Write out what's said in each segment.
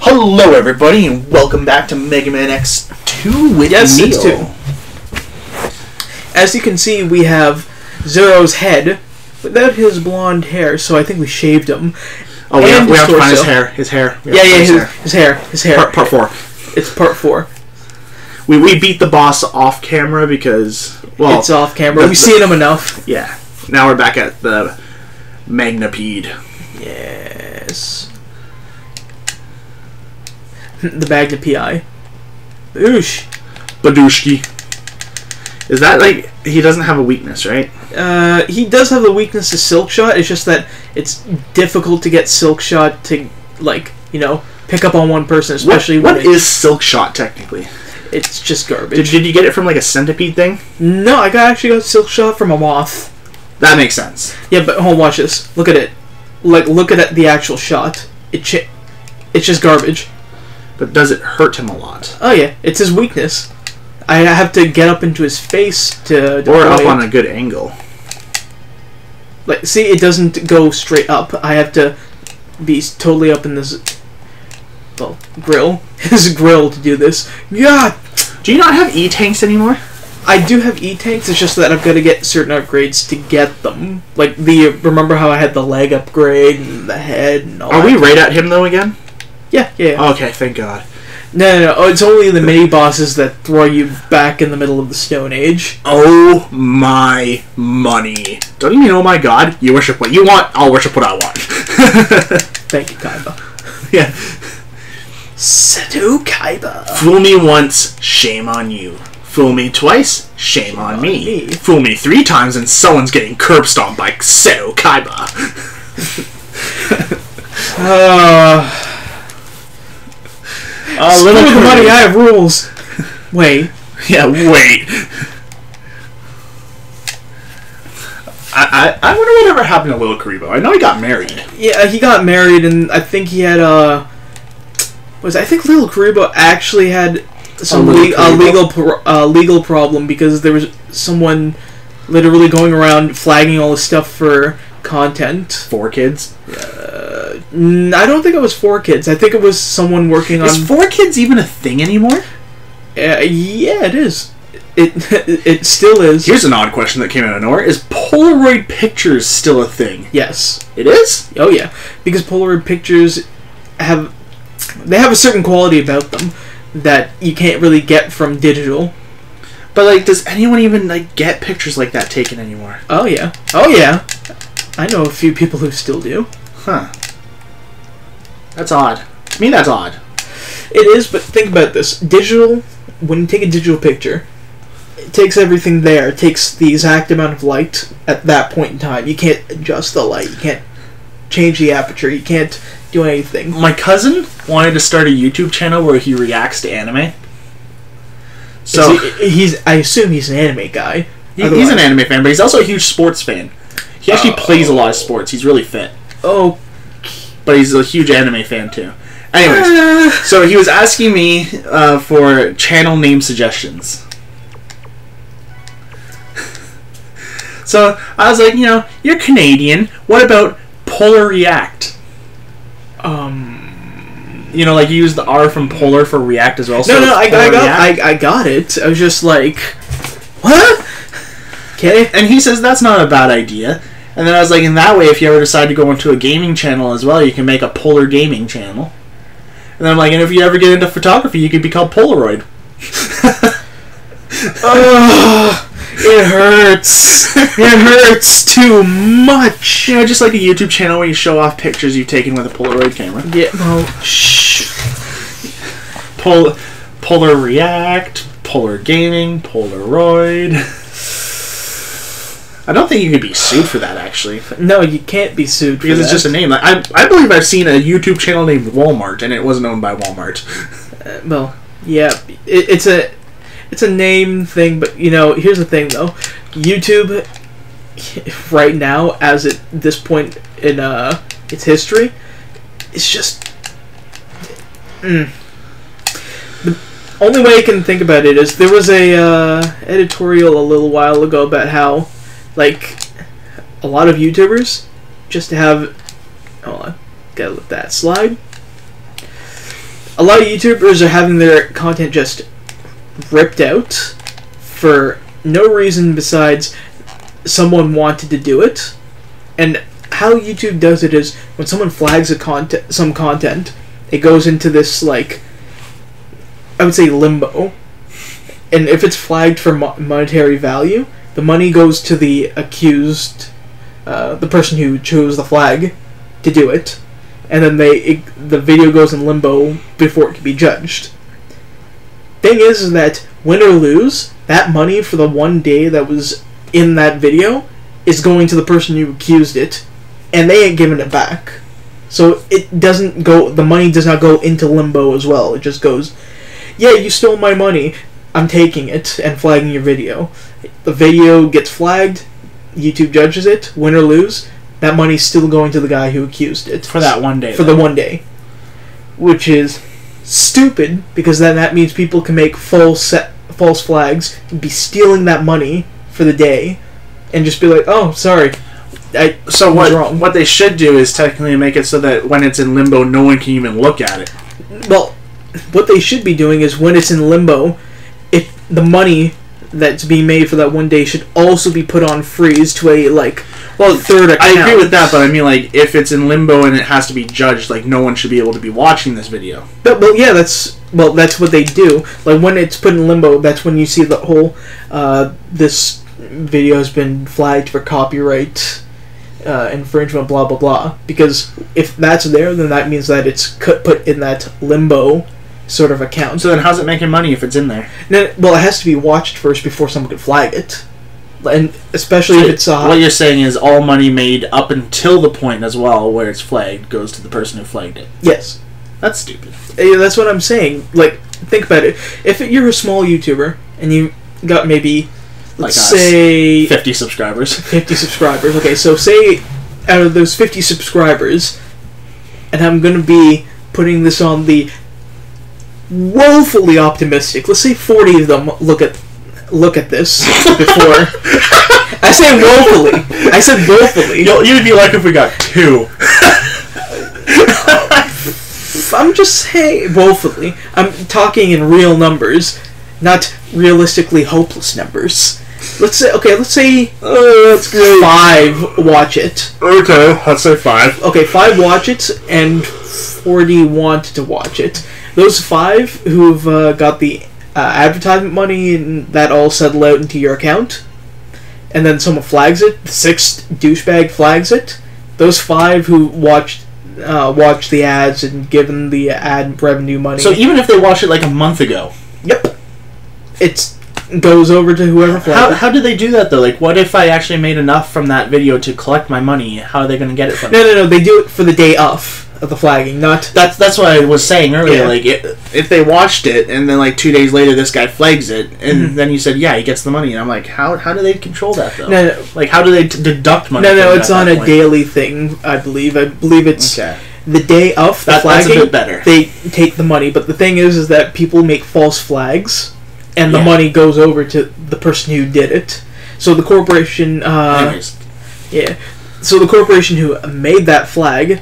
Hello, everybody, and welcome back to Mega Man X2 with Yes, it's two. As you can see, we have Zero's head without his blonde hair, so I think we shaved him. Oh, we, have, we have to find his hair. His hair. Yeah, yeah, his, his hair, his hair. Part, part four. It's part four. We, we beat the boss off camera because, well, it's off camera. the- We've seen him enough. yeah. Now we're back at the Magnapede. Yes. The Magna PI. Oosh. Badushki. Is that like he doesn't have a weakness, right? Uh, he does have the weakness to Silk Shot. It's just that it's difficult to get Silk Shot to, like, you know, pick up on one person, especially what when is Silk Shot technically? it's just garbage. Did, did you get it from like a centipede thing? No, I got actually got silk shot from a moth. That makes sense. Yeah, but hold on, watch this. Look at it. Like, look at the actual shot. It ch- it's just garbage. But does it hurt him a lot? Oh yeah, it's his weakness. I have to get up into his face to. Or up on a good angle? Like, see, it doesn't go straight up. I have to be totally up in this. Well, grill. His grill to do this. Yeah, Do you not have E tanks anymore? I do have E tanks. It's just that I've got to get certain upgrades to get them. Like the remember how I had the leg upgrade and the head and all. Are we right at him though again? Yeah, yeah. yeah. Okay, thank God. No, no, no. Oh, it's only the mini bosses that throw you back in the middle of the Stone Age. Oh my money. Don't you mean, oh my God? You worship what you want, I'll worship what I want. Thank you, Kaiba. yeah. Seto Kaiba. Fool me once, shame on you. Fool me twice, shame on on me. me. Fool me three times and someone's getting curb stomped by Seto Kaiba. Uh, A little the money. I have rules. Wait. Yeah, wait. I, I, I wonder whatever happened to Lil Kuriboh. I know he got married. Yeah, he got married, and I think he had a. Was I think Little Kuriboh actually had some Little le- a legal pro- uh, legal problem because there was someone literally going around flagging all this stuff for content. Four kids. Mm, I don't think it was four kids. I think it was someone working on. Is four kids even a thing anymore? Uh, yeah, it is. It it still is. Here's an odd question that came out of nowhere. Is Polaroid pictures still a thing? yes. It is? Oh yeah, because Polaroid pictures have they have a certain quality about them that you can't really get from digital. But like does anyone even like get pictures like that taken anymore? Oh yeah. Oh yeah. I know a few people who still do. Huh. That's odd. To me that's odd. It is, but think about this. Digital when you take a digital picture, it takes everything there. It takes the exact amount of light at that point in time. You can't adjust the light. You can't change the aperture. You can't do anything. My cousin wanted to start a YouTube channel where he reacts to anime. So So he's I assume he's an anime guy. he- he's an anime fan, but he's also a huge sports fan. He actually Oh. plays a lot of sports. He's really fit. Oh, but he's a huge anime fan too. Anyways, so he was asking me uh, for channel name suggestions. so I was like, you know, you're Canadian. What about Polar React? um, You know, like you use the R from Polar for React as well. no, so no, I, I got, I, I got it. I was just like, what? Okay. and he says that's not a bad idea. And then I was like, in that way, if you ever decide to go into a gaming channel as well, you can make a Polar Gaming channel. And then I'm like, and if you ever get into photography, you could be called Polaroid. Ugh, ah, it hurts. It hurts too much. You know, just like a YouTube channel where you show off pictures you've taken with a Polaroid camera. Yeah. Shh. Pol- Polar React, Polar Gaming, Polaroid. I don't think you could be sued for that actually, No, you can't be sued because it's that. just a name. Like, I I believe I've seen a YouTube channel named Walmart, and it wasn't owned by Walmart. Uh, well, yeah. It, it's a, it's a name thing, but you know, here's the thing though. YouTube, right now, as at this point in uh its history, it's just. Mm. The only way I can think about it is there was a uh, editorial a little while ago about how, like, a lot of YouTubers just to have. Hold on, gotta let that slide. a lot of YouTubers are having their content just ripped out for no reason besides someone wanted to do it. And how YouTube does it is when someone flags a content, some content, it goes into this like I would say limbo. And if it's flagged for mo- monetary value, the money goes to the accused, uh, the person who chose the flag to do it, and then they it, the video goes in limbo before it can be judged. Thing is, is that win or lose, that money for the one day that was in that video is going to the person who accused it, and they ain't giving it back. So it doesn't go. The money does not go into limbo as well. It just goes, yeah, you stole my money. I'm taking it and flagging your video. The video gets flagged. YouTube judges it. Win or lose, that money's still going to the guy who accused it For that one day. for the one day, which is stupid because then that means people can make false set, false flags, be stealing that money for the day, and just be like, "Oh, sorry, I So what wrong." what they should do is technically make it so that when it's in limbo, no one can even look at it. Well, what they should be doing is when it's in limbo, the money that's being made for that one day should also be put on freeze to a like Well, third account. I agree with that, but I mean, like, if it's in limbo and it has to be judged, like, no one should be able to be watching this video. But, well, yeah, that's well, that's what they do. Like when it's put in limbo, that's when you see the whole uh, this video has been flagged for copyright uh, infringement, blah blah blah. Because if that's there, then that means that it's cut, put in that limbo sort of account. So then, how's it making money if it's in there? No, well, it has to be watched first before someone can flag it, and especially if it's uh, what you're saying is all money made up until the point as well where it's flagged goes to the person who flagged it. yes. That's stupid. Yeah, that's what I'm saying. Like, think about it. If you're a small YouTuber and you got maybe, let's Like say, 50 subscribers. 50 subscribers. Okay, so say out of those 50 subscribers, and I'm going to be putting this on the woefully optimistic. Let's say 40 of them look at look at this before. I say woefully. I said woefully. You'll, you'd be like if we got two. I'm just saying woefully. I'm talking in real numbers, not realistically hopeless numbers. Let's say okay. Let's say Oh, that's great. five watch it. Okay, let's say five. Okay, five watch it and forty want to watch it. Those five who've uh, got the uh, advertisement money and that all settle out into your account, and then someone flags it. The sixth douchebag flags it. Those five who watched uh, watched the ads and given the ad revenue money. So even if they watched it like a month ago, Yep. It's goes over to whoever how, it. how do they do that though? Like, what if I actually made enough from that video to collect my money? How are they going to get it from? No, no, no. They do it for the day of of the flagging, not. That's that's what I was saying earlier. Yeah. Like, it, if they watched it and then like two days later this guy flags it, and Mhm. then you said, yeah, he gets the money, and I'm like, how how do they control that though? No, no, Like, how do they t- deduct money? no, no. It's on a point? daily thing, I believe. I believe it's Okay, the day of the that, that's a flagging. bit better. They take the money, but the thing is, is that people make false flags, and the money goes over to the person who did it. So the corporation, uh, yeah. So the corporation who made that flag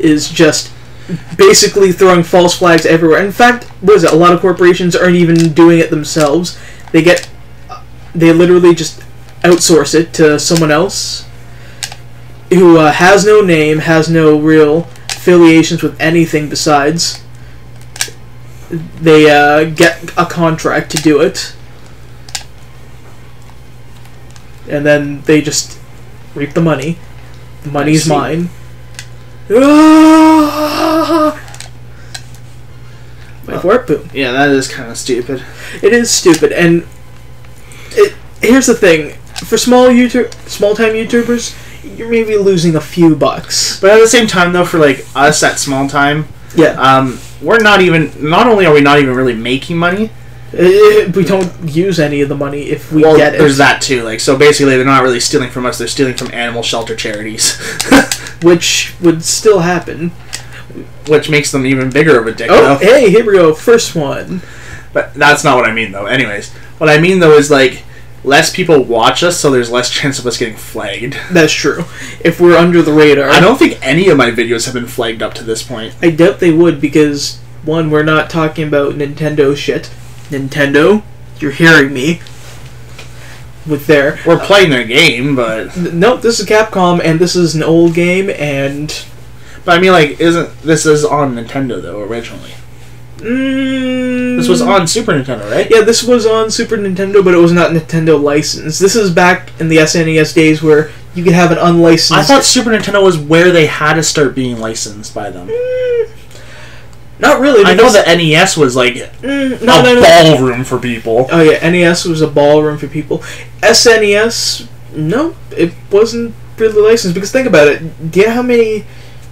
is just basically throwing false flags everywhere. In fact, what is it? A lot of corporations aren't even doing it themselves. They get, they literally just outsource it to someone else who uh, has no name, has no real affiliations with anything besides. They uh, get a contract to do it, and then they just reap the money. The money's mine. Wait for it, boom. yeah, that is kind of stupid. It is stupid, and it. Here's the thing: for small YouTube, small time YouTubers, you're maybe losing a few bucks. But at the same time, though, for like us at small time, Yeah, um, we're not even. Not only are we not even really making money, Uh, we don't use any of the money if we well, get it. there's that too. Like, so basically, they're not really stealing from us; they're stealing from animal shelter charities, which would still happen. which makes them even bigger of a dick. Oh, though. hey, here we go. First one. But that's not what I mean, though. Anyways, what I mean though is like, less people watch us, so there's less chance of us getting flagged. That's true. If we're under the radar, I don't think any of my videos have been flagged up to this point. I doubt they would because one, we're not talking about Nintendo shit. Nintendo, you're hearing me. With their We're playing their game, but no, this is Capcom, and this is an old game, and but I mean, like, isn't this is on Nintendo though originally? mm, This was on Super Nintendo, right? Yeah, this was on Super Nintendo, but it was not Nintendo licensed. This is back in the SNES days where you could have an unlicensed. I thought Super Nintendo was where they had to start being licensed by them. Mm, not really. I know the NES was like Mm, no, a no, no. ballroom for people. Oh yeah, NES was a ballroom for people. SNES, no, it wasn't really licensed because think about it. Do you know how many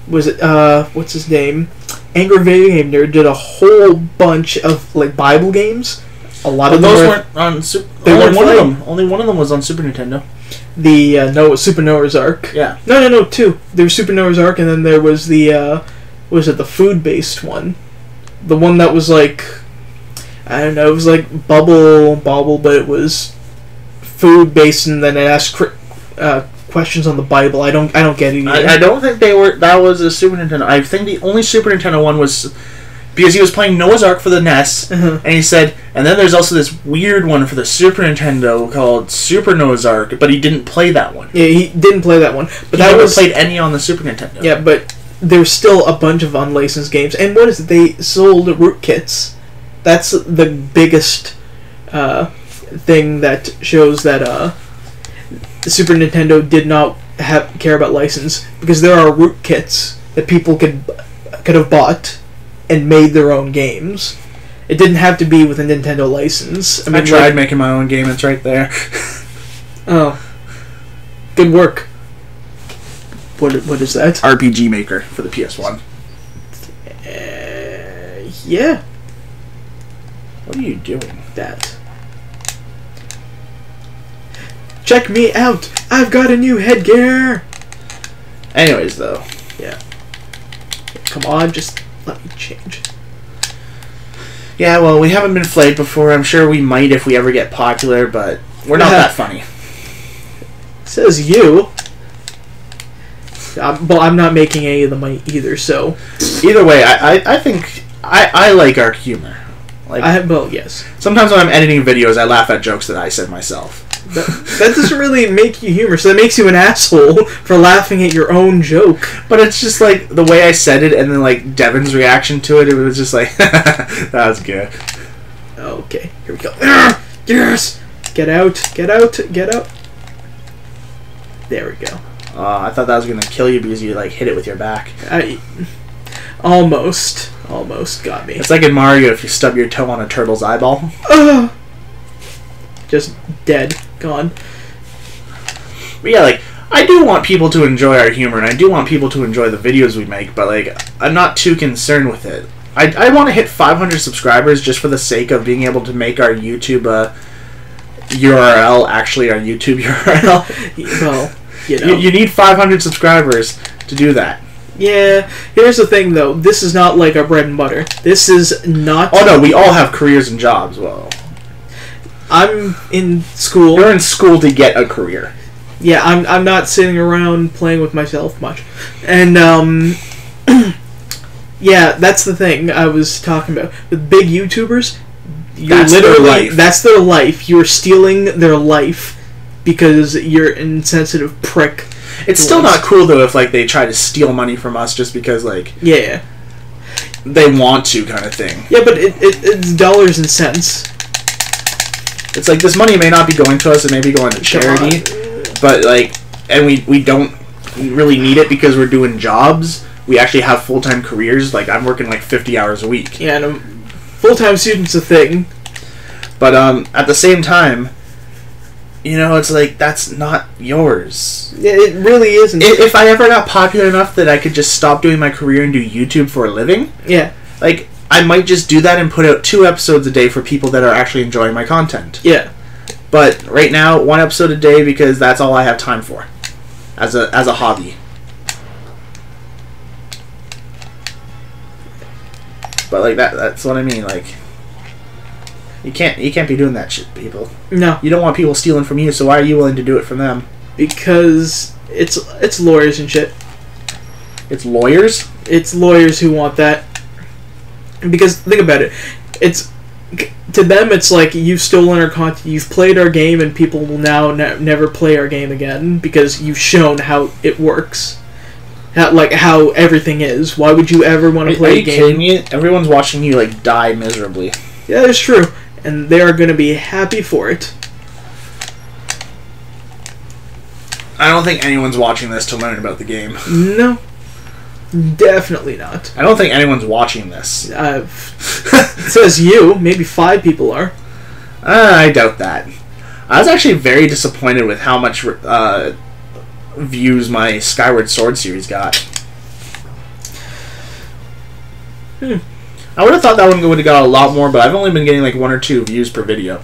was it? Uh, what's his name? Angry Video Game Nerd did a whole bunch of like Bible games. A lot of them those were weren't on Super. They only weren't one of them. Only one of them was on Super Nintendo. the uh, Noah Super Noah's Ark. Yeah. No, no, no, two. There was Super Noah's Ark, and then there was the uh, was it the food based one, the one that was like I don't know, it was like bubble bobble, but it was food based, and then it asked cri- uh, questions on the Bible. I don't, I don't get it. I, I don't think they were. That was a Super Nintendo. I think the only Super Nintendo one was because he was playing Noah's Ark for the NES, Uh-huh. and he said, and then there's also this weird one for the Super Nintendo called Super Noah's Ark, but he didn't play that one. Yeah, he didn't play that one, but He that never was played any on the Super Nintendo. yeah, but there's still a bunch of unlicensed games. And what is it? They sold rootkits. That's the biggest uh, thing that shows that uh, Super Nintendo did not have care about license because there are rootkits that people could could have bought and made their own games. It didn't have to be with a Nintendo license. I, mean, tried like- making my own game. It's right there. oh, good work. What what is that? RPG Maker for the PS1. Uh, yeah, What are you doing? that. Check me out! I've got a new headgear! Anyways, though, Yeah. Come on, just let me change. yeah. Well, we haven't been flagged before. I'm sure we might if we ever get popular, but we're not that funny. Says you. Um, well, I'm not making any of the money either, so Either way, I, I, I think I, I like our humor. Like I well, yes. sometimes when I'm editing videos, I laugh at jokes that I said myself. That, that doesn't really make you humorous. So that makes you an asshole for laughing at your own joke. But it's just like the way I said it, and then like Devin's reaction to it. It was just like that was good. Okay, here we go. Yes! Get out, get out, get out. There we go. Uh, I thought that was gonna kill you because you like hit it with your back. I almost, almost got me. It's like in Mario if you stub your toe on a turtle's eyeball. Ugh. Just dead, gone. But yeah, like I do want people to enjoy our humor, and I do want people to enjoy the videos we make. But like, I'm not too concerned with it. I, I want to hit 500 subscribers just for the sake of being able to make our YouTube uh, URL actually our YouTube URL. Well, you know. you, you need 500 subscribers to do that. yeah. Here's the thing, though. This is not like our bread and butter. This is not. Oh no, we all have careers and jobs. Well, I'm in school. you're in school to get a career. yeah, I'm. I'm not sitting around playing with myself much, and um. Yeah, that's the thing I was talking about. With big YouTubers, you're That's their literally life. that's their life. You're stealing their life because you're an insensitive prick. It's still not cool though if like they try to steal money from us just because like Yeah, they want to kind of thing. yeah, but it, it, it's dollars and cents. It's like this money may not be going to us; it may be going to charity, but like, and we we don't really need it because we're doing jobs. We actually have full time careers. Like I'm working like 50 hours a week, Yeah, and full time student's a thing. but um at the same time, you know, it's like that's not yours. Yeah, It really isn't. I- If I ever got popular enough that I could just stop doing my career and do YouTube for a living, yeah, like I might just do that and put out two episodes a day for people that are actually enjoying my content. yeah. But right now, one episode a day because that's all I have time for, as a as a hobby. But like that, that's what I mean. Like, You can't you can't be doing that shit, people. No, You don't want people stealing from you, so why are you willing to do it from them? because it's it's lawyers and shit. It's lawyers. It's lawyers who want that. Because think about it, it's to them it's like you've stolen our content, you've played our game, and people will now ne- never play our game again because you've shown how it works. How, like how everything is. Why would you ever want Are, to are play you a game? kidding me? Everyone's watching you like die miserably. Yeah, it's true, and they are going to be happy for it. I don't think anyone's watching this to learn about the game. No, definitely not. I don't think anyone's watching this. Uh, says you. Maybe five people are. Uh, I doubt that. I was actually very disappointed with how much uh, views my Skyward Sword series got. Hmm. I would have thought that one would have got a lot more, but I've only been getting like one or two views per video.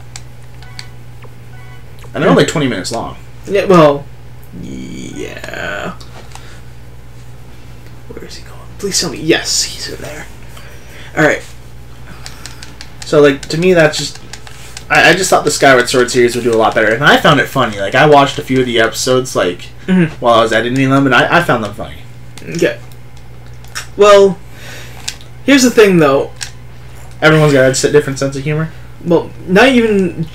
And they're Hmm. only 20 minutes long. Yeah, well, yeah. Where is he going? Please tell me. Yes, he's in there. All right. So, like, to me, that's just. I, I just thought the Skyward Sword series would do a lot better, and I found it funny. Like, I watched a few of the episodes, like, Mhm. while I was editing them, and I, I found them funny. Okay. Well, here's the thing, though. Everyone's got a different sense of humor. Well, not even,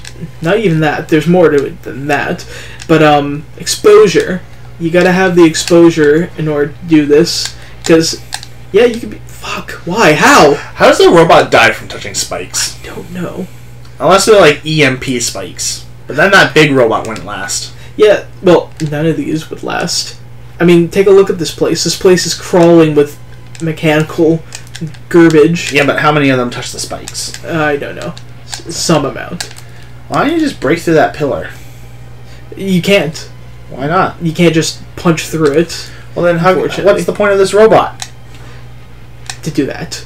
not even that. There's more to it than that. But um, exposure. You gotta have the exposure in order to do this. Because, yeah, you could be. Fuck. Why? How? How does the robot die from touching spikes? Don't know. Unless they're like EMP spikes. But then that big robot wouldn't last. Yeah, well, none of these would last. I mean, take a look at this place. This place is crawling with mechanical garbage. Yeah, but how many of them touch the spikes? I don't know. S- some amount. Why don't you just break through that pillar? You can't. Why not? You can't just punch through it Well, then, how, what's the point of this robot? to do that.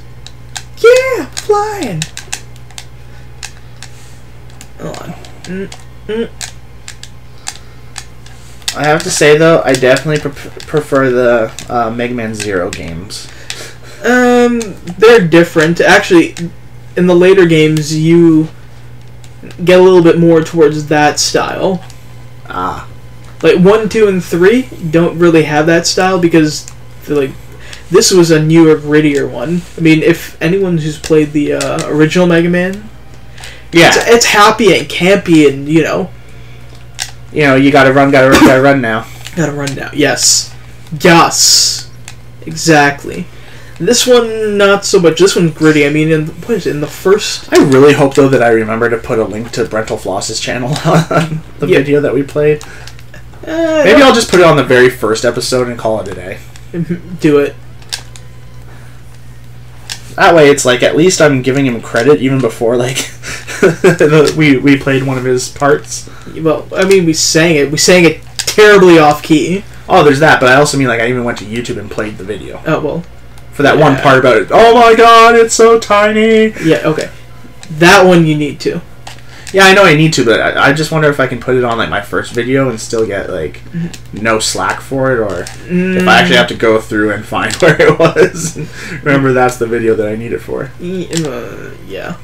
Yeah, flying. Hold on. Mm, I have to say, though, I definitely pre- prefer the uh, Mega Man Zero games. Um, they're different. Actually, in the later games, you get a little bit more towards that style. Ah. like one, two, and three don't really have that style because like this was a newer, grittier one. I mean, if anyone who's played the uh, original Mega Man, Yeah. it's, it's happy and campy, and you know, you know, you gotta run, gotta run, gotta run now. gotta run now. Yes, yes, exactly. This one, not so much. This one's gritty. I mean, in what is it, in the first? I really hope, though, that I remember to put a link to Brentalfloss's channel on the Yeah. video that we played. Uh, Maybe I'll just put it on the very first episode and call it a day. do it. That way, it's like at least I'm giving him credit even before like we we played one of his parts. Well, I mean, we sang it. We sang it terribly off key. Oh, there's that, but I also mean like I even went to YouTube and played the video Oh well, for that one part about it. Oh my god, it's so tiny. yeah, okay. That one you need to. Yeah, I know I need to, but I, I just wonder if I can put it on like my first video and still get like no slack for it, or if I actually have to go through and find where it was. Remember, that's the video that I need it for. Uh, yeah.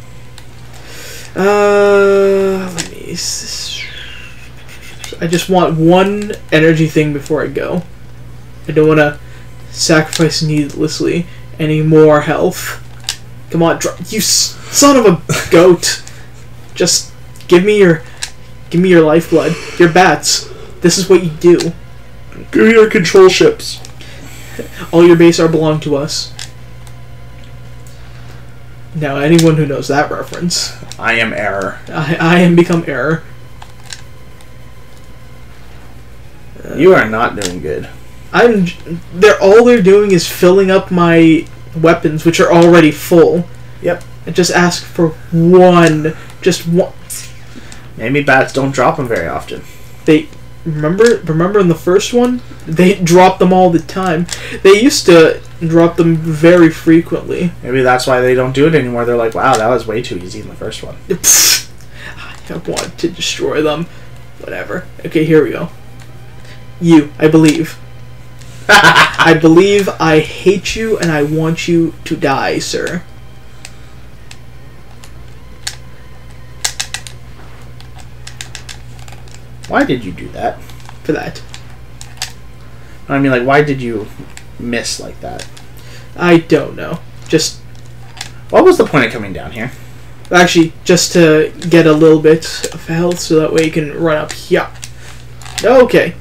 Uh, let me. I just want one energy thing before I go. I don't want to sacrifice needlessly any more health. Come on, dr- you s- son of a goat! Just give me your, give me your lifeblood, your bats. This is what you do. Give me your control ships. All your base are belong to us. Now, anyone who knows that reference. I am error. I, I am become error. You are not doing good. I'm. They're all they're doing is filling up my weapons, which are already full. Yep. I just ask for one, just one. Maybe bats don't drop them very often. They remember remember in the first one they dropped them all the time. They used to drop them very frequently. Maybe that's why they don't do it anymore. They're like, wow, that was way too easy in the first one. I want to destroy them. Whatever. Okay, here we go. You, I believe. I believe I hate you and I want you to die, sir. Why did you do that? For that. I mean, like, why did you miss like that? I don't know. Just. What was the point of coming down here? Actually, just to get a little bit of health so that way you can run up here. Okay.